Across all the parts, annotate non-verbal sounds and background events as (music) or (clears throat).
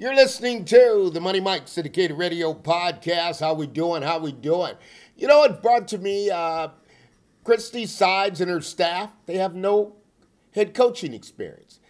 You're listening to the Money Mike Syndicated Radio Podcast. How we doing? How we doing? You know, it brought to me uh, Christie Sides and her staff. They have no head coaching experience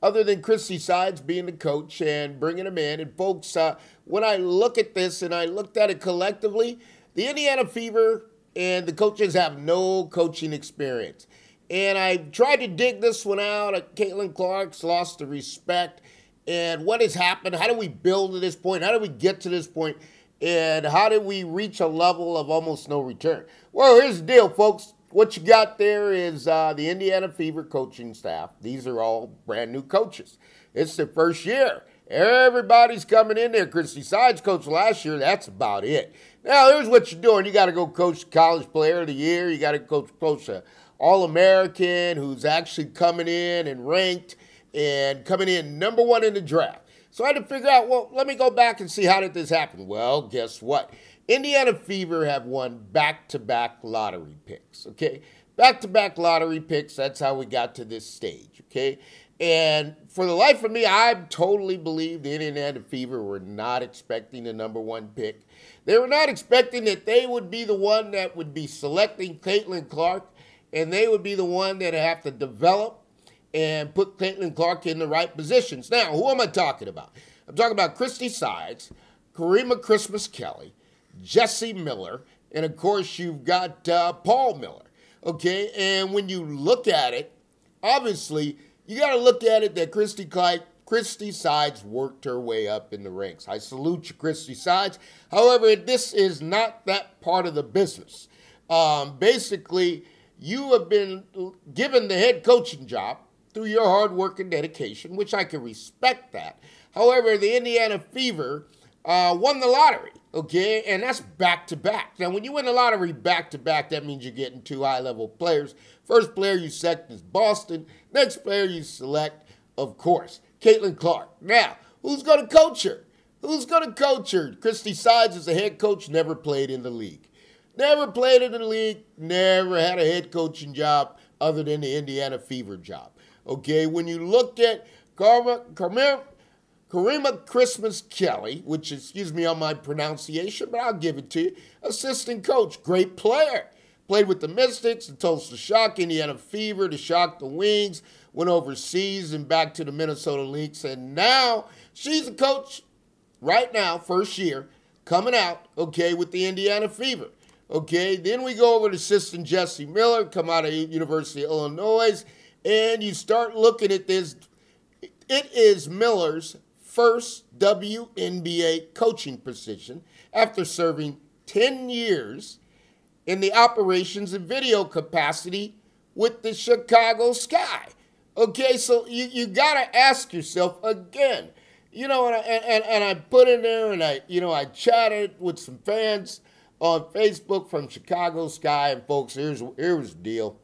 other than Christie Sides being the coach and bringing them in. And folks, uh, when I look at this and I looked at it collectively, the Indiana Fever and the coaches have no coaching experience. And I tried to dig this one out. Caitlin Clark's lost the respect and what has happened. How do we build to this point? How do we get to this point? And how did we reach a level of almost no return? Well, here's the deal, folks. What you got there is uh, the Indiana Fever coaching staff. These are all brand new coaches. It's their first year. Everybody's coming in there. Christie Sides coached last year. That's about it. Now, here's what you're doing. You got to go coach college player of the year. You got to coach, coach a All-American who's actually coming in and ranked and coming in number one in the draft. So I had to figure out, well, let me go back and see how did this happen. Well, guess what? Indiana Fever have won back-to-back lottery picks, okay? Back-to-back lottery picks, that's how we got to this stage, okay? And for the life of me, I totally believe the Indiana Fever were not expecting the number one pick. They were not expecting that they would be the one that would be selecting Caitlin Clark, and they would be the one that have to develop and put Caitlin Clark in the right positions. Now, who am I talking about? I'm talking about Christie Sides, Karima Christmas Kelly, Jessie Miller, and of course, you've got uh, Paul Miller. Okay, and when you look at it, obviously, you got to look at it that Christie Christie Sides worked her way up in the ranks. I salute you, Christie Sides. However, this is not that part of the business. Um, basically, you have been given the head coaching job through your hard work and dedication, which I can respect that. However, the Indiana Fever uh, won the lottery, okay? And that's back to back. Now, when you win the lottery back to back, that means you're getting two high level players. First player you select is Boston. Next player you select, of course, Caitlin Clark. Now, who's going to coach her? Who's going to coach her? Christie Sides is a head coach, never played in the league. Never played in the league, never had a head coaching job other than the Indiana Fever job. Okay, when you looked at Karima Christmas Kelly, which, excuse me on my pronunciation, but I'll give it to you, assistant coach, great player. Played with the Mystics, the Tulsa Shock, Indiana Fever, the Shock, the Wings, went overseas and back to the Minnesota Lynx, and now she's a coach right now, first year, coming out, okay, with the Indiana Fever. Okay, then we go over to assistant Jessie Miller, come out of University of Illinois and you start looking at this, it is Miller's first WNBA coaching position after serving 10 years in the operations and video capacity with the Chicago Sky. Okay, so you, you got to ask yourself again, you know, and I, and, and I put in there and I, you know, I chatted with some fans on Facebook from Chicago Sky, and folks, here's, here's the deal.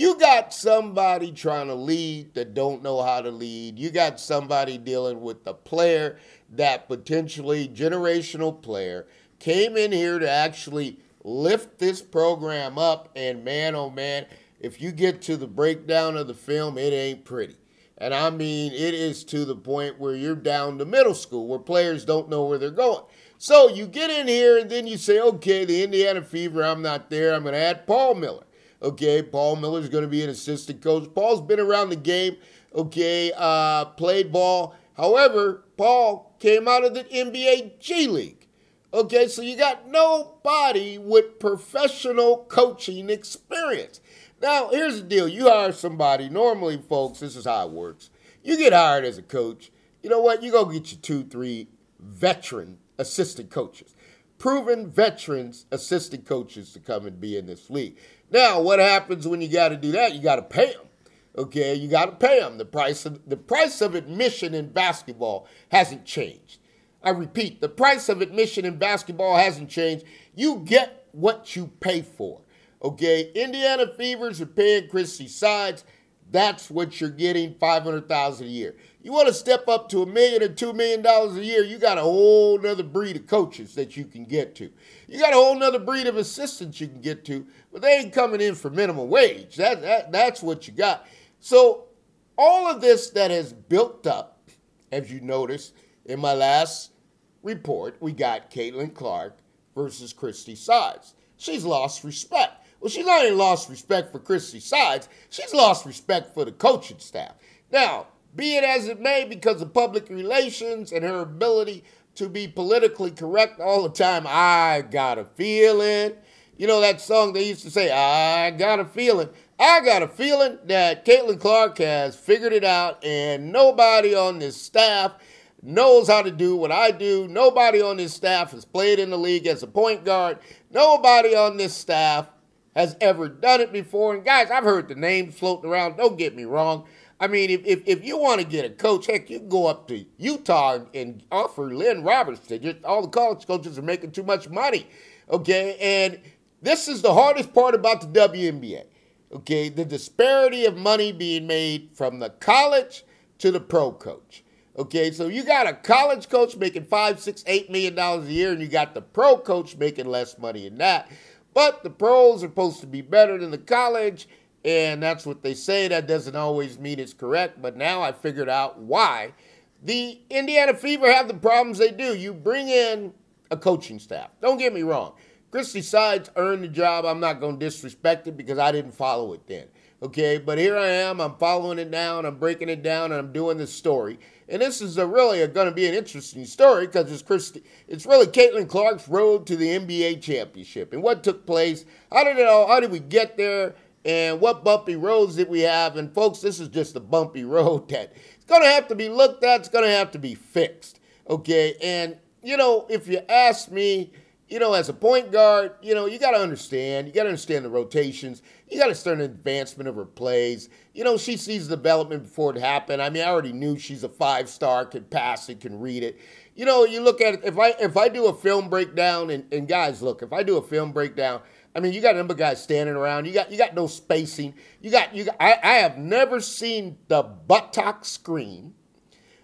You got somebody trying to lead that don't know how to lead. You got somebody dealing with a player that potentially generational player came in here to actually lift this program up and man oh man, if you get to the breakdown of the film, it ain't pretty. And I mean, it is to the point where you're down to middle school where players don't know where they're going. So you get in here and then you say, okay, the Indiana Fever, I'm not there. I'm going to add Paul Miller. Okay, Paul Miller's going to be an assistant coach. Paul's been around the game. Okay, uh, played ball. However, Paul came out of the NBA G League. Okay, so you got nobody with professional coaching experience. Now, here's the deal. You hire somebody. Normally, folks, this is how it works. You get hired as a coach. You know what? You go get your two, three veteran assistant coaches, proven veterans assistant coaches to come and be in this league. Now, what happens when you got to do that? You got to pay them. Okay, you got to pay them. The price of the price of admission in basketball hasn't changed. I repeat, the price of admission in basketball hasn't changed. You get what you pay for. Okay, Indiana Fevers are paying Christie Sides. That's what you're getting, five hundred thousand a year. You want to step up to a million or two million dollars a year, you got a whole nother breed of coaches that you can get to. You got a whole nother breed of assistants you can get to, but they ain't coming in for minimum wage. That, that that's what you got. So all of this that has built up, as you notice, In my last report, we got Caitlin Clark versus Christie Sides. She's lost respect. Well, she's not only lost respect for Christie Sides, she's lost respect for the coaching staff. Now, be it as it may, because of public relations and her ability to be politically correct all the time, I got a feeling. You know that song they used to say, I got a feeling. I got a feeling that Caitlin Clark has figured it out, and nobody on this staff knows how to do what I do. Nobody on this staff has played in the league as a point guard. Nobody on this staff has ever done it before. And guys, I've heard the names floating around. Don't get me wrong. I mean, if, if, if you want to get a coach, heck, you can go up to Utah and offer Lynne Roberts. They just, all the college coaches are making too much money. Okay. And this is the hardest part about the WNBA. Okay. The disparity of money being made from the college to the pro coach. Okay, so you got a college coach making five, six, eight million dollars a year, and you got the pro coach making less money than that. But the pros are supposed to be better than the college, and that's what they say. That doesn't always mean it's correct, but now I figured out why. The Indiana Fever have the problems they do. You bring in a coaching staff. Don't get me wrong. Christie Sides earned the job. I'm not going to disrespect it because I didn't follow it then. Okay, but here I am. I'm following it now and I'm breaking it down and I'm doing this story. And this is a really going to be an interesting story because it's Christie, it's really Caitlin Clark's road to the NBA championship and what took place. How did it all? How did we get there? And what bumpy roads did we have? And folks, this is just a bumpy road that it's going to have to be looked at. It's going to have to be fixed. Okay, and you know, if you ask me, you know, as a point guard, you know, you got to understand. You got to understand the rotations. You got to start an advancement of her plays. You know, she sees development before it happened. I mean, I already knew she's a five star, can pass it, can read it. You know, you look at it. If I if I do a film breakdown, and, and guys, look, if I do a film breakdown, I mean, you got a number of guys standing around. You got you got no spacing. You got you. Got, I, I have never seen the buttock screen.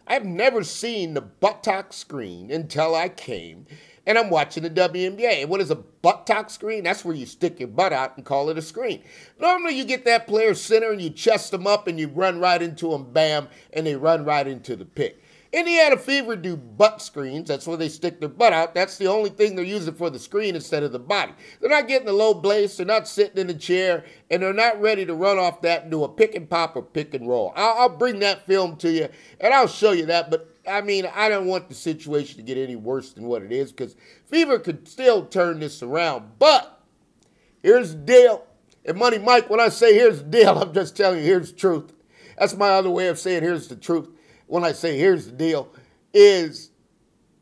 I've never seen the buttock screen until I came and I'm watching the WNBA. What is a buttock screen? That's where you stick your butt out and call it a screen. Normally, you get that player center and you chest them up and you run right into them, bam, and they run right into the pick. Indiana Fever do butt screens. That's where they stick their butt out. That's the only thing they're using for the screen instead of the body. They're not getting the low blaze. They're not sitting in the chair, and they're not ready to run off that and do a pick and pop or pick and roll. I'll, I'll bring that film to you, and I'll show you that. But I mean, I don't want the situation to get any worse than what it is because Fever could still turn this around. But here's the deal. And Money Mike, when I say here's the deal, (laughs) I'm just telling you here's the truth. That's my other way of saying here's the truth. When I say here's the deal, is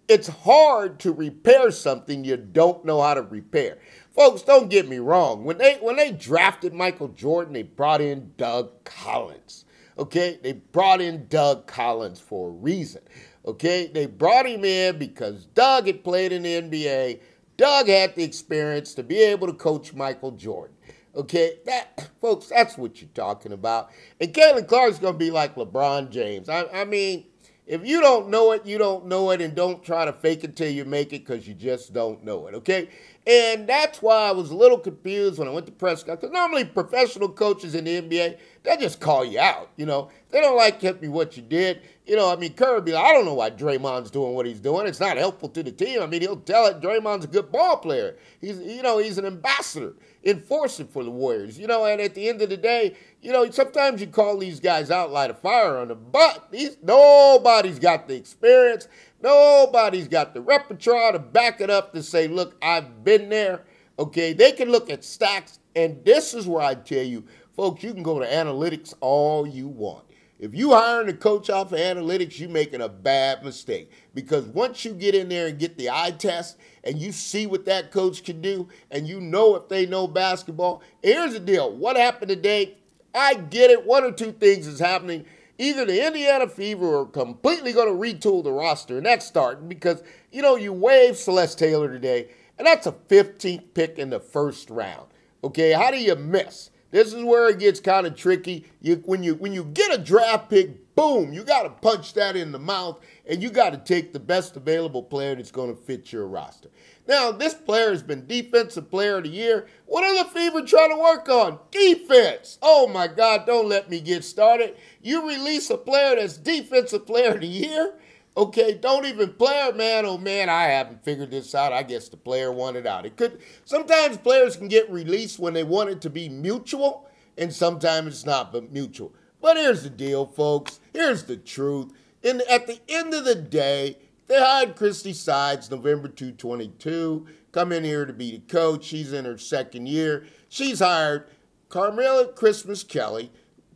it's hard to repair something you don't know how to repair. Folks, don't get me wrong. When they when they drafted Michael Jordan, they brought in Doug Collins. Okay, they brought in Doug Collins for a reason. Okay, they brought him in because Doug had played in the NBA. Doug had the experience to be able to coach Michael Jordan. Okay, that (clears throat) folks, that's what you're talking about. And Caitlin Clark's gonna be like LeBron James. I, I mean, if you don't know it, you don't know it, and don't try to fake it till you make it because you just don't know it. Okay, and that's why I was a little confused when I went to Prescott. Because normally professional coaches in the NBA, they just call you out. You know, they don't like me what you did. You know, I mean, Curry be like, I don't know why Draymond's doing what he's doing. It's not helpful to the team. I mean, he'll tell it Draymond's a good ball player. He's, you know, he's an ambassador, enforcer for the Warriors. You know, and at the end of the day, you know, sometimes you call these guys out, light a fire on them, but these nobody's got the experience. Nobody's got the repertoire to back it up to say, look, I've been there. Okay, they can look at stacks, and this is where I tell you, folks, you can go to analytics all you want. If you hiring a coach off of analytics, you're making a bad mistake. Because once you get in there and get the eye test and you see what that coach can do and you know if they know basketball, here's the deal. What happened today? I get it. One or two things is happening either the Indiana Fever are completely going to retool the roster, and that's starting because, you know, you waive Celeste Taylor today, and that's a 15th pick in the first round. Okay, how do you miss? This is where it gets kind of tricky. You, when you when you get a draft pick, boom, you got to punch that in the mouth, and you got to take the best available player that's going to fit your roster. Now, this player has been Defensive Player of the Year. What are the Fever trying to work on? Defense. Oh my God, don't let me get started. You release a player that's Defensive Player of the Year? Okay, don't even player, man. Oh man, I haven't figured this out. I guess the player wanted out. It could sometimes players can get released when they want it to be mutual, and sometimes it's not but mutual. But here's the deal, folks. Here's the truth. And at the end of the day, they hired Christie Sides November 222. Come in here to be the coach. She's in her second year. She's hired Carmela Christmas Kelly,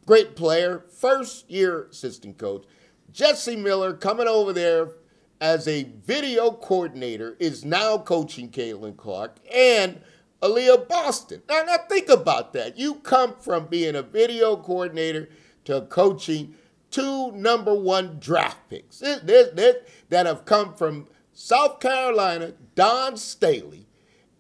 great player, first year assistant coach. Jessie Miller coming over there as a video coordinator is now coaching Caitlin Clark and Aaliyah Boston. Now, now think about that. You come from being a video coordinator to coaching two number one draft picks this, this, this, that have come from South Carolina, Dawn Staley,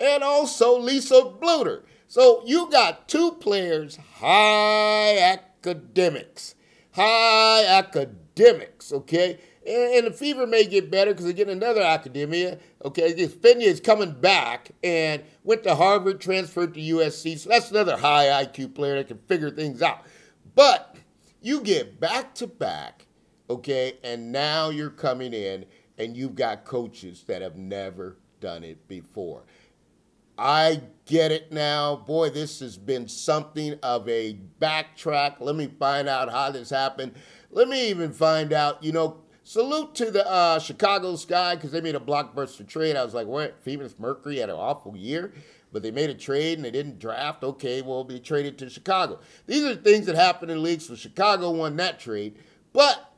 and also Lisa Bluder. So you got two players, high academics, high academics academics, okay? And, and the fever may get better because they get another academia, okay? Finney is coming back and went to Harvard, transferred to USC, so that's another high IQ player that can figure things out. But you get back to back, okay, and now you're coming in and you've got coaches that have never done it before. I get it now. Boy, this has been something of a backtrack. Let me find out how this happened. Let me even find out, you know, salute to the uh, Chicago Sky because they made a blockbuster trade. I was like, what? Phoenix Mercury had an awful year, but they made a trade and they didn't draft. Okay, well, be traded to Chicago. These are things that happen in leagues. So Chicago won that trade. But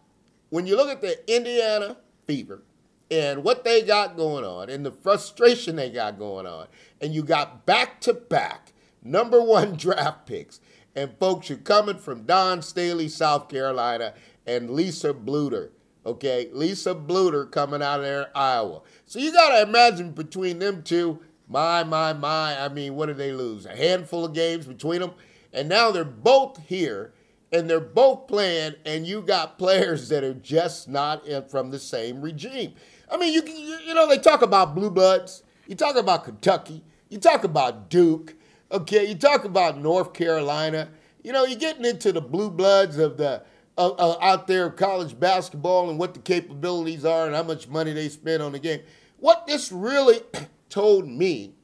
when you look at the Indiana Fever and what they got going on and the frustration they got going on, and you got back to back number one (laughs) draft picks and folks, you're coming from Dawn Staley, South Carolina, and Lisa Bluder. Okay, Lisa Bluder coming out of there, Iowa. So you got to imagine between them two, my, my, my. I mean, what did they lose? A handful of games between them. And now they're both here and they're both playing, and you got (laughs) players that are just not from the same regime. I mean, you, you know, they talk about blue bloods, you talk about Kentucky, you talk about Duke, Okay, you talk about North Carolina. You know, you're getting into the blue bloods of the uh, uh, out there of college basketball and what the capabilities are and how much money they spend on the game. What this really (clears throat) told me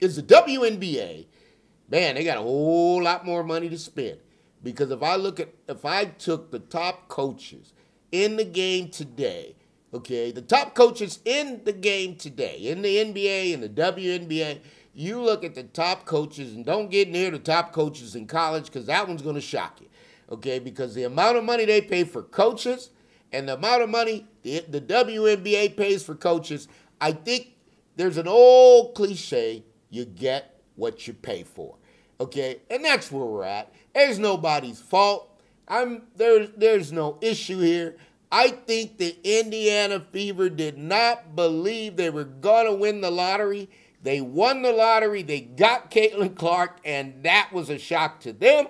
is the WNBA, man, they got a whole lot more money to spend. Because if I look at, if I took the top coaches in the game today, okay, the top coaches in the game today, in the NBA and the WNBA, you look at the top coaches and don't get near the top coaches in college because that one's going to shock you. Okay, because the amount of money they pay for coaches and the amount of money the, the WNBA pays for coaches, I think there's an old cliche you get what you pay for. Okay, and that's where we're at. It's nobody's fault. I'm there's there's no issue here. I think the Indiana Fever did not believe they were gonna win the lottery they won the lottery. They got Caitlin Clark, and that was a shock to them.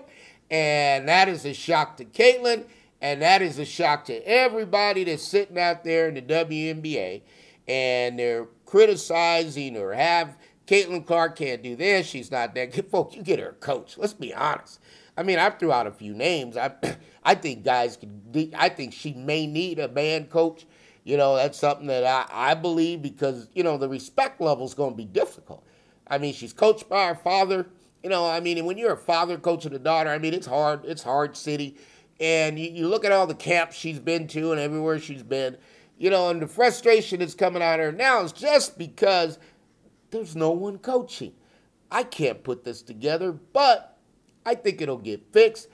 And that is a shock to Caitlin. And that is a shock to everybody that's sitting out there in the WNBA and they're criticizing or have Caitlin Clark can't do this. She's not that good. (laughs) Folks, you get her a coach. Let's be honest. I mean, I threw out a few names. I, (clears throat) I think guys can. I think she may need a man coach you know, that's something that I, I believe because, you know, the respect level is going to be difficult. I mean, she's coached by her father. You know, I mean, and when you're a father coaching a daughter, I mean, it's hard. It's hard city. And you, you look at all the camps she's been to and everywhere she's been, you know, and the frustration that's coming out of her now is just because there's no one coaching. I can't put this together, but I think it'll get fixed.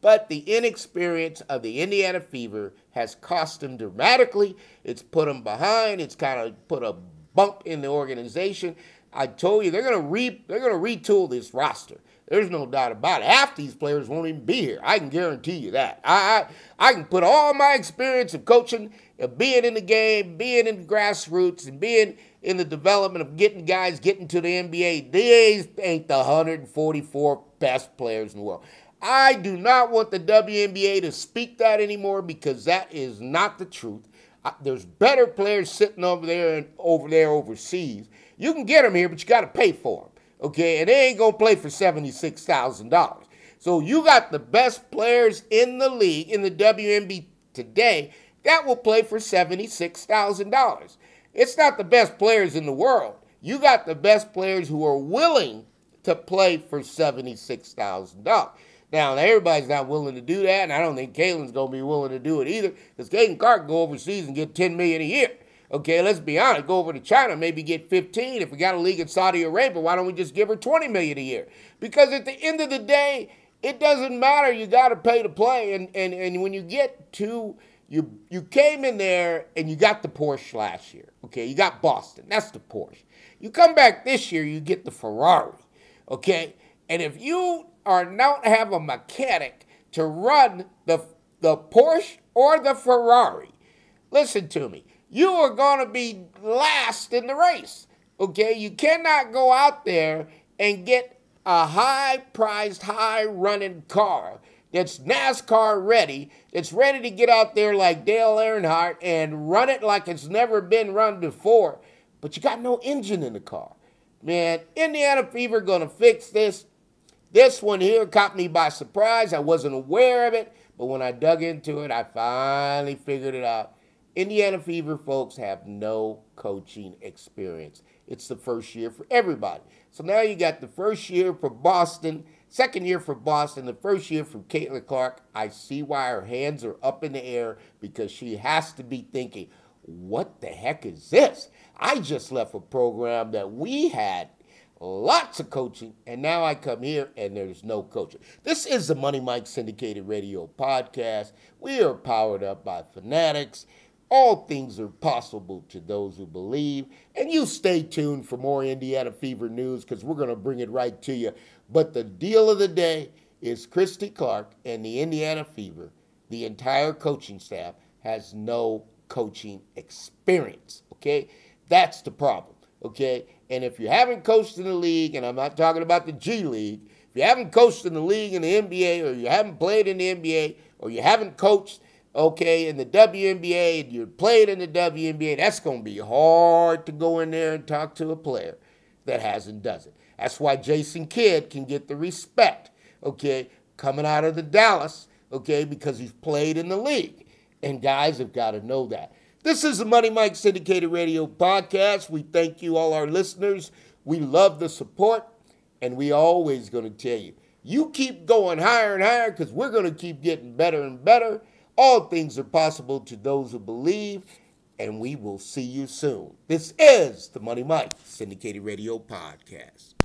But the inexperience of the Indiana Fever has cost them dramatically. It's put them behind. It's kind of put a bump in the organization. I told you they're gonna re they're gonna retool this roster. There's no doubt about it. Half these players won't even be here. I can guarantee you that. I I, I can put all my experience of coaching, being in the game, being in the grassroots, and being in the development of getting guys getting to the NBA. These ain't the 144 best players in the world. I do not want the WNBA to speak that anymore because that is not the truth. There's better players sitting over there and over there overseas. You can get them here, but you got to pay for them. Okay, and they ain't gonna play for seventy-six thousand dollars. So you got the best players in the league in the WNBA today that will play for $76,000. It's not the best players in the world. You got the best players who are willing to play for $76,000. Now, everybody's not willing to do that, and I don't think Caitlin's going to be willing to do it either, because Caitlin Clark can go overseas and get 10 million a year. Okay, let's be honest. Go over to China, maybe get 15. If we got a league in Saudi Arabia, why don't we just give her 20 million a year? Because at the end of the day, it doesn't matter. You got to pay to play, and and and when you get to you you came in there and you got the Porsche last year. Okay, you got Boston. That's the Porsche. You come back this year, you get the Ferrari. Okay, and if you are not have a mechanic to run the the Porsche or the Ferrari, listen to me you are going to be last in the race. Okay? You cannot go out there and get a high priced, high running car that's NASCAR ready, that's ready to get out there like Dale Earnhardt and run it like it's never been run before, but you got no engine in the car. Man, Indiana Fever gonna fix this. This one here caught me by surprise. I wasn't aware of it, but when I dug into it, I finally figured it out. Indiana Fever folks have no coaching experience. It's the first year for everybody. So now you got the first year for Boston, second year for Boston, the first year for Caitlin Clark. I see why her hands are up in the air because she has to be thinking, what the heck is this? I just left a program that we had lots of coaching, and now I come here and there's no coaching. This is the Money Mike Syndicated Radio podcast. We are powered up by Fanatics. All things are possible to those who believe. And you stay tuned for more Indiana Fever news because we're going to bring it right to you. But the deal of the day is Christie Clark and the Indiana Fever, the entire coaching staff, has no coaching experience. Okay? That's the problem. Okay? And if you haven't coached in the league, and I'm not talking about the G League, if you haven't coached in the league in the NBA, or you haven't played in the NBA, or you haven't coached okay, in the WNBA and you're playing in the WNBA, that's going to be hard to go in there and talk to a player that hasn't done it. That's why Jason Kidd can get the respect, okay, coming out of the Dallas, okay, because he's played in the league. And guys have got to know that. This is the Money Mike Syndicated Radio podcast. We thank you, all our listeners. We love the support, and we always going to tell you, you keep going higher and higher because we're going to keep getting better and better. All things are possible to those who believe, and we will see you soon. This is the Money Mike Syndicated Radio Podcast.